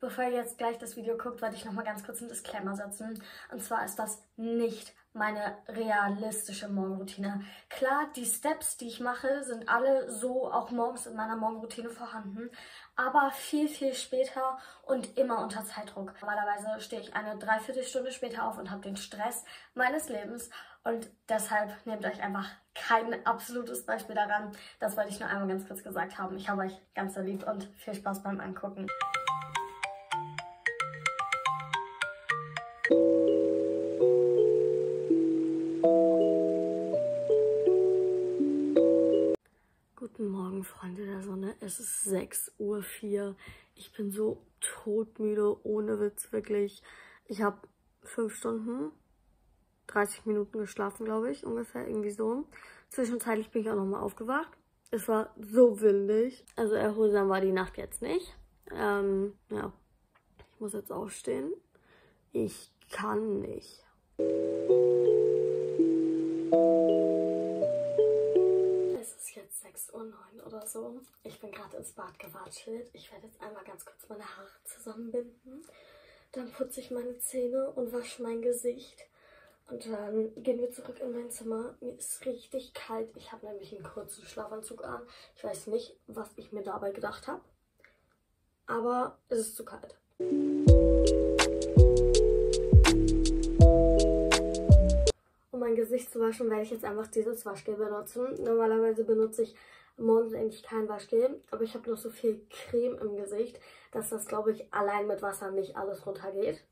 Bevor ihr jetzt gleich das Video guckt, wollte ich nochmal ganz kurz einen Disclaimer setzen. Und zwar ist das nicht meine realistische Morgenroutine. Klar, die Steps, die ich mache, sind alle so auch morgens in meiner Morgenroutine vorhanden, aber viel, viel später und immer unter Zeitdruck. Normalerweise stehe ich eine Dreiviertelstunde später auf und habe den Stress meines Lebens und deshalb nehmt euch einfach kein absolutes Beispiel daran. Das wollte ich nur einmal ganz kurz gesagt haben. Ich habe euch ganz so lieb und viel Spaß beim Angucken. 6.04 Uhr. Ich bin so todmüde, ohne Witz, wirklich. Ich habe fünf Stunden, 30 Minuten geschlafen, glaube ich, ungefähr, irgendwie so. Zwischenzeitlich bin ich auch nochmal aufgewacht. Es war so windig. Also erholsam war die Nacht jetzt nicht. Ähm, ja, ich muss jetzt aufstehen. Ich kann nicht. Es ist jetzt 6.09 Uhr oder so. Ich bin gerade ins Bad gewatschelt. Ich werde jetzt einmal ganz kurz meine Haare zusammenbinden. Dann putze ich meine Zähne und wasche mein Gesicht. Und dann gehen wir zurück in mein Zimmer. Mir ist richtig kalt. Ich habe nämlich einen kurzen Schlafanzug an. Ich weiß nicht, was ich mir dabei gedacht habe. Aber es ist zu kalt. Um mein Gesicht zu waschen, werde ich jetzt einfach dieses Waschgel benutzen. Normalerweise benutze ich morgens eigentlich kein Waschgel, aber ich habe noch so viel Creme im Gesicht, dass das, glaube ich, allein mit Wasser nicht alles runtergeht.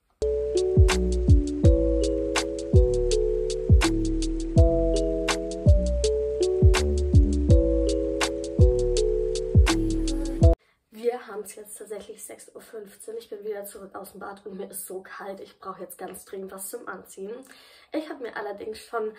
Es jetzt tatsächlich 6.15 Uhr. Ich bin wieder zurück aus dem Bad und mir ist so kalt. Ich brauche jetzt ganz dringend was zum Anziehen. Ich habe mir allerdings schon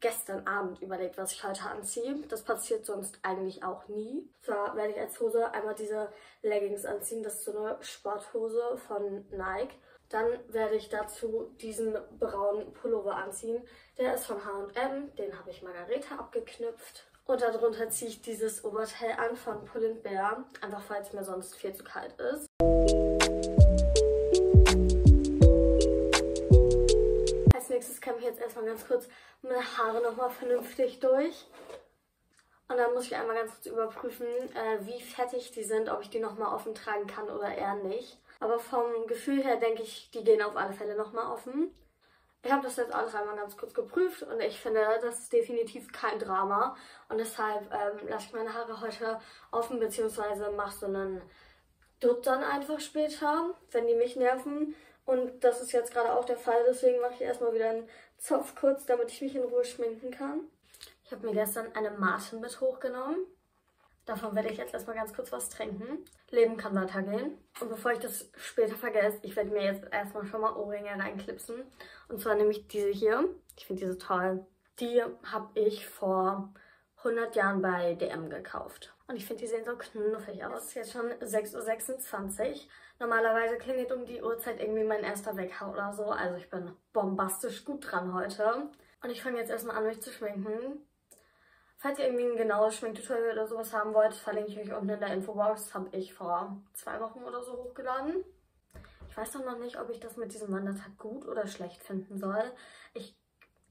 gestern Abend überlegt, was ich heute anziehe. Das passiert sonst eigentlich auch nie. Zwar werde ich als Hose einmal diese Leggings anziehen. Das ist so eine Sporthose von Nike. Dann werde ich dazu diesen braunen Pullover anziehen. Der ist von H&M. Den habe ich Margareta abgeknüpft. Und darunter ziehe ich dieses Oberteil an von Pull Bear. Einfach falls mir sonst viel zu kalt ist. Als nächstes kämme ich jetzt erstmal ganz kurz meine Haare nochmal vernünftig durch. Und dann muss ich einmal ganz kurz überprüfen, äh, wie fettig die sind, ob ich die nochmal offen tragen kann oder eher nicht. Aber vom Gefühl her denke ich, die gehen auf alle Fälle nochmal offen. Ich habe das jetzt alles einmal ganz kurz geprüft und ich finde, das ist definitiv kein Drama. Und deshalb ähm, lasse ich meine Haare heute offen, beziehungsweise mache so einen Dutt dann einfach später, wenn die mich nerven. Und das ist jetzt gerade auch der Fall, deswegen mache ich erstmal wieder einen Zopf kurz, damit ich mich in Ruhe schminken kann. Ich habe mir gestern eine Mate mit hochgenommen. Davon werde ich jetzt erstmal ganz kurz was trinken. Leben kann weitergehen. Und bevor ich das später vergesse, ich werde mir jetzt erstmal schon mal Ohrringe reinklipsen. Und zwar nämlich diese hier. Ich finde diese toll. Die habe ich vor 100 Jahren bei DM gekauft. Und ich finde, die sehen so knuffig aus. Es ist jetzt schon 6.26 Uhr. Normalerweise klingelt um die Uhrzeit irgendwie mein erster Wecker oder so. Also ich bin bombastisch gut dran heute. Und ich fange jetzt erstmal an, mich zu schminken. Falls ihr irgendwie ein genaues Schminktutorial oder sowas haben wollt, verlinke ich euch unten in der Infobox. Das habe ich vor zwei Wochen oder so hochgeladen. Ich weiß noch nicht, ob ich das mit diesem Wandertag gut oder schlecht finden soll. Ich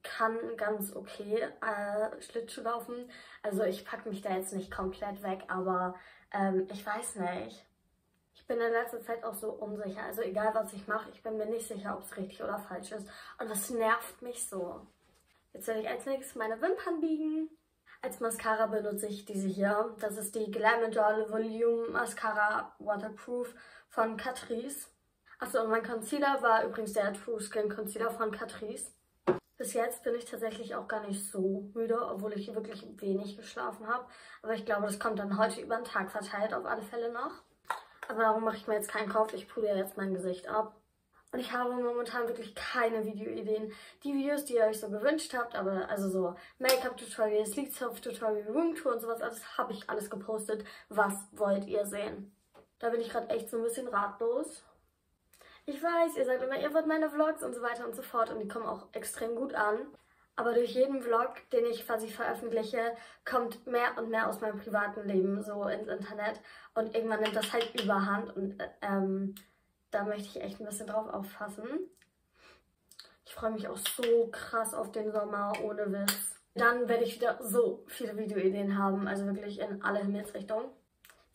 kann ganz okay äh, Schlittschuh laufen. Also ich packe mich da jetzt nicht komplett weg, aber ähm, ich weiß nicht. Ich bin in letzter Zeit auch so unsicher. Also egal, was ich mache, ich bin mir nicht sicher, ob es richtig oder falsch ist. Und das nervt mich so. Jetzt werde ich als nächstes meine Wimpern biegen. Als Mascara benutze ich diese hier. Das ist die Glam Doll Volume Mascara Waterproof von Catrice. Achso, und mein Concealer war übrigens der True Skin Concealer von Catrice. Bis jetzt bin ich tatsächlich auch gar nicht so müde, obwohl ich wirklich wenig geschlafen habe. Aber ich glaube, das kommt dann heute über den Tag verteilt auf alle Fälle noch. Aber darum mache ich mir jetzt keinen Kauf. Ich pudere jetzt mein Gesicht ab. Und ich habe momentan wirklich keine Videoideen. Die Videos, die ihr euch so gewünscht habt, aber also so Make-up-Tutorials, Lead-Self-Tutorial, Roomtour und sowas, alles habe ich alles gepostet. Was wollt ihr sehen? Da bin ich gerade echt so ein bisschen ratlos. Ich weiß, ihr sagt immer, ihr wollt meine Vlogs und so weiter und so fort und die kommen auch extrem gut an. Aber durch jeden Vlog, den ich quasi veröffentliche, kommt mehr und mehr aus meinem privaten Leben so ins Internet. Und irgendwann nimmt das halt überhand und ähm, Da möchte ich echt ein bisschen drauf aufpassen. Ich freue mich auch so krass auf den Sommer, ohne Witz. Dann werde ich wieder so viele Videoideen haben, also wirklich in alle Himmelsrichtungen.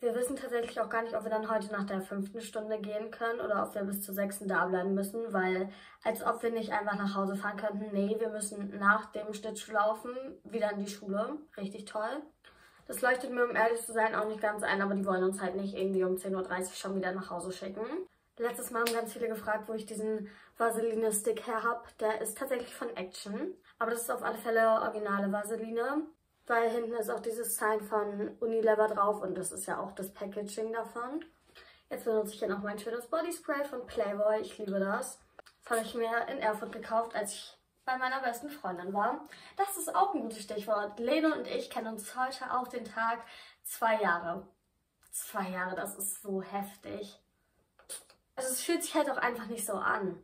Wir wissen tatsächlich auch gar nicht, ob wir dann heute nach der fünften Stunde gehen können oder ob wir bis zur sechsten da bleiben müssen, weil als ob wir nicht einfach nach Hause fahren könnten. Nee, wir müssen nach dem Schlittschuhlaufen wieder in die Schule. Richtig toll. Das leuchtet mir, um ehrlich zu sein, auch nicht ganz ein, aber die wollen uns halt nicht irgendwie um 10.30 Uhr schon wieder nach Hause schicken. Letztes Mal haben ganz viele gefragt, wo ich diesen Vaseline-Stick her habe. Der ist tatsächlich von Action. Aber das ist auf alle Fälle originale Vaseline. Weil hinten ist auch dieses Sign von Unilever drauf und das ist ja auch das Packaging davon. Jetzt benutze ich hier noch mein schönes Body Spray von Playboy. Ich liebe das. Das habe ich mir in Erfurt gekauft, als ich bei meiner besten Freundin war. Das ist auch ein gutes Stichwort. Lene und ich kennen uns heute auch den Tag zwei Jahre. Zwei Jahre, das ist so heftig. Also es fühlt sich halt auch einfach nicht so an.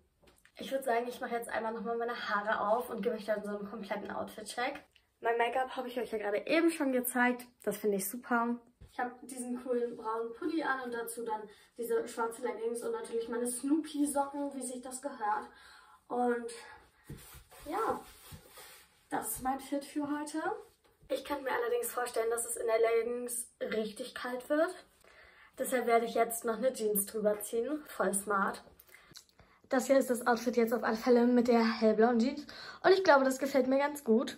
Ich würde sagen, ich mache jetzt einmal nochmal meine Haare auf und gebe euch dann so einen kompletten Outfit-Check. Mein Make-up habe ich euch ja gerade eben schon gezeigt. Das finde ich super. Ich habe diesen coolen braunen Pulli an und dazu dann diese schwarze Leggings und natürlich meine Snoopy-Socken, wie sich das gehört. Und ja, das ist mein Fit für heute. Ich könnte mir allerdings vorstellen, dass es in der Leggings richtig kalt wird. Deshalb werde ich jetzt noch eine Jeans drüber ziehen. Voll smart. Das hier ist das Outfit jetzt auf alle Fälle mit der hellblauen Jeans. Und ich glaube, das gefällt mir ganz gut.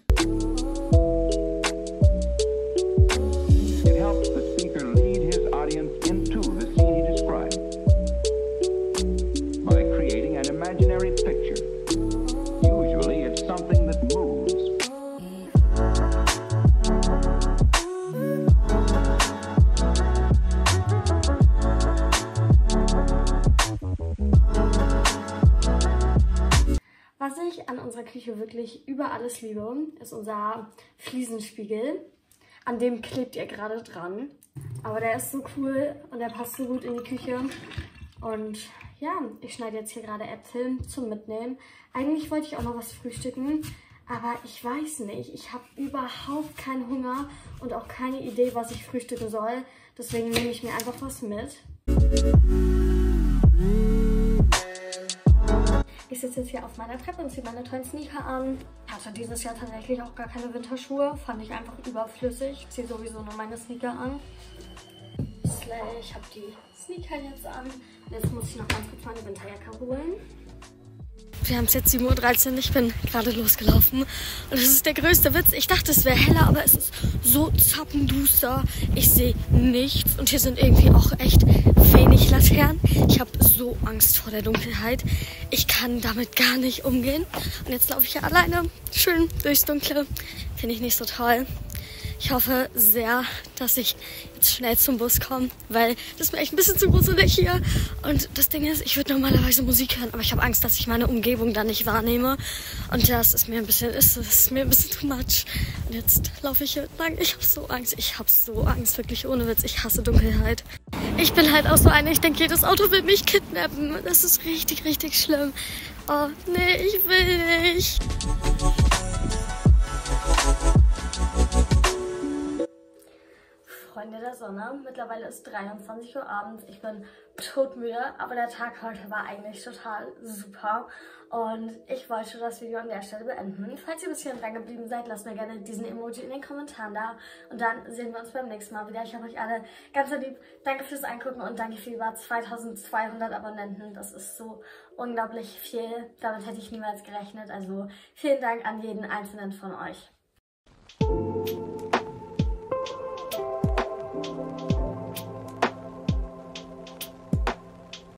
Küche wirklich über alles liebe, ist unser Fliesenspiegel. An dem klebt ihr gerade dran. Aber der ist so cool und der passt so gut in die Küche. Und ja, ich schneide jetzt hier gerade Äpfel zum Mitnehmen. Eigentlich wollte ich auch noch was frühstücken, aber ich weiß nicht. Ich habe überhaupt keinen Hunger und auch keine Idee, was ich frühstücken soll. Deswegen nehme ich mir einfach was mit. Jetzt hier auf meiner Treppe und ziehe meine tollen Sneaker an. Ich hatte dieses Jahr tatsächlich auch gar keine Winterschuhe. Fand ich einfach überflüssig. Ich ziehe sowieso nur meine Sneaker an. Ich habe die Sneaker jetzt an. Und jetzt muss ich noch ganz kurz meine Winterjacke holen. Wir haben es jetzt 7.13 Uhr, ich bin gerade losgelaufen. Und das ist der größte Witz. Ich dachte, es wäre heller, aber es ist so zappenduster. Ich sehe nichts. Und hier sind irgendwie auch echt wenig Laternen. Ich habe so Angst vor der Dunkelheit. Ich kann damit gar nicht umgehen. Und jetzt laufe ich hier alleine schön durchs Dunkle. Finde ich nicht so toll. Ich hoffe sehr, dass ich jetzt schnell zum Bus komme, weil das ist mir echt ein bisschen zu gruselig hier. Und das Ding ist, ich würde normalerweise Musik hören, aber ich habe Angst, dass ich meine Umgebung dann nicht wahrnehme. Und das ist mir ein bisschen, ist, ist mir ein bisschen too much. Und jetzt laufe ich hier lang. Ich habe so Angst. Ich habe so Angst, wirklich ohne Witz. Ich hasse Dunkelheit. Ich bin halt auch so eine, ich denke, jedes Auto will mich kidnappen. Das ist richtig, richtig schlimm. Oh, nee, ich will nicht. Freunde der Sonne. Mittlerweile ist 23 Uhr abends. Ich bin todmüde, aber der Tag heute war eigentlich total super. Und ich wollte das Video an der Stelle beenden. Falls ihr bis hierhin dran geblieben seid, lasst mir gerne diesen Emoji in den Kommentaren da. Und dann sehen wir uns beim nächsten Mal wieder. Ich habe euch alle ganz lieb. Danke fürs Eingucken und danke für über 2200 Abonnenten. Das ist so unglaublich viel. Damit hätte ich niemals gerechnet. Also vielen Dank an jeden einzelnen von euch.